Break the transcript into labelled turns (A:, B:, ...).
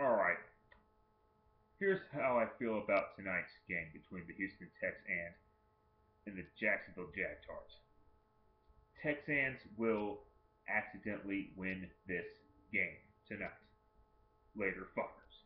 A: Alright. Here's how I feel about tonight's game between the Houston Texans and the Jacksonville Jaguars. Texans will accidentally win this game tonight. Later, fuckers.